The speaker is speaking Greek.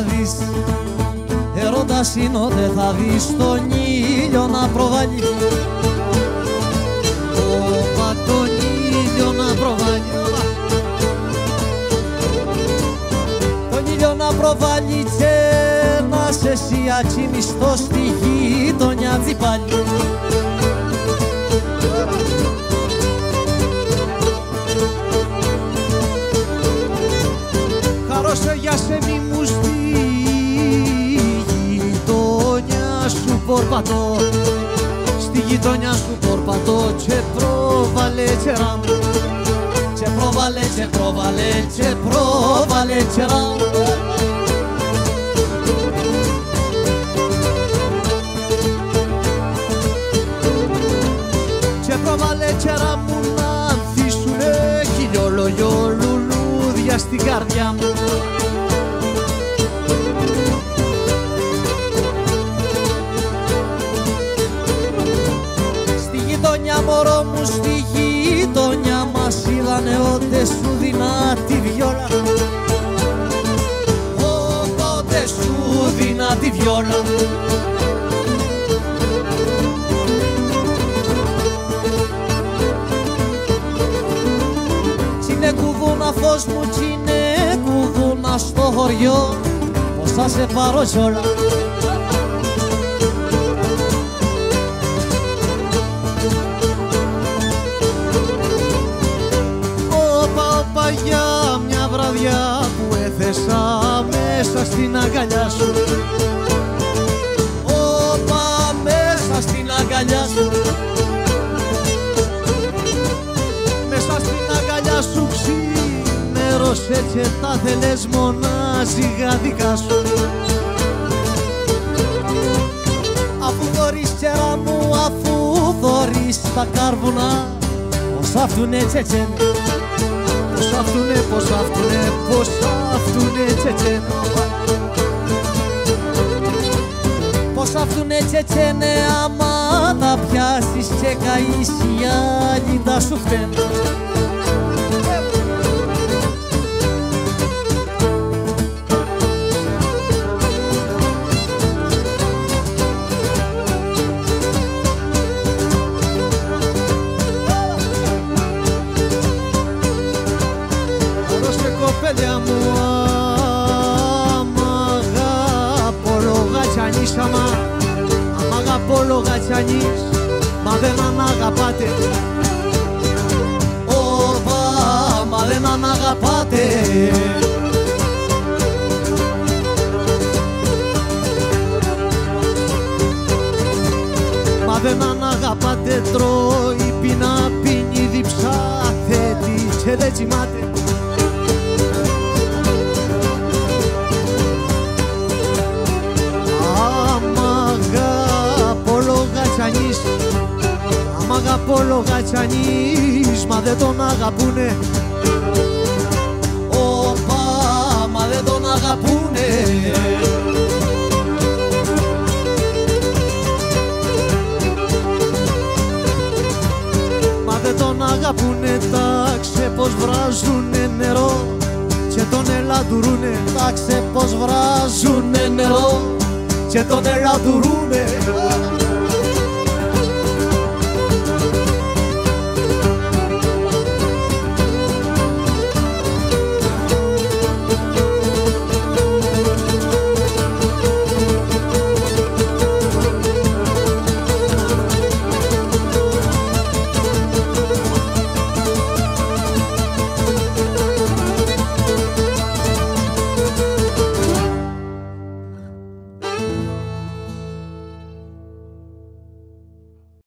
δε θα δεις. Έρωτας είναι δε θα δεις τον ήλιο να προβάλλει. Όπα τον ήλιο να προβάλλει Τον ήλιο να προβάλλει και να σε σιατσίνει στο στη γειτονιά πάλι σου πορπατώ Στη γειτονιά σου πορπατώ και πρόβαλε τσεράμ Και πρόβαλε, και πρόβαλε, και πρόβαλε τσεράμ Και πρόβαλε τσεράμ μου να ανθίσουνε χιλιόλογιο λουλούδια στην καρδιά μου γειτονιά μωρό μου, στη γειτονιά μας είδανε ότε σου δεινά τη βιόλα. Όποτε σου δεινά τη βιόλα. Τσινε κουδούνα φως μου, τσινε κουδούνα στο χωριό. Πως θα σε πάρω κιόλα μέσα στην αγκαλιά σου. Όπα μέσα στην αγκαλιά σου. Μέσα στην αγκαλιά σου ξημέρωσε και τα θέλες μονάζιγα δικά σου. Αφού δωρείς τσέρα μου, αφού δωρείς τα κάρβουνα Πως αυτούνε τσετσέν Πως αυτούνε, πως αυτούνε, πως αυτούνε τσετσένε άμα τα πιάσεις και καείς οι άλλοι τα σου φταίνε Δώσε κοπέλια λογατσιανής μα δεν αν αγαπάτε. Ωπα, μα δεν αν αγαπάτε. Μα δεν αν αγαπάτε τρώει πεινά πίνει διψά θέτει και δεν τσιμάται Άμα αγαπώ λογατσανής Μα δεν τον αγαπούνε. Όπα, μα δεν τον αγαπούνε. Μα δεν τον αγαπούνε τάξε πως βράζουνε νερό και τον ελαντουρούνε. Τάξε πως βράζουνε νερό και τον ελαντουρούνε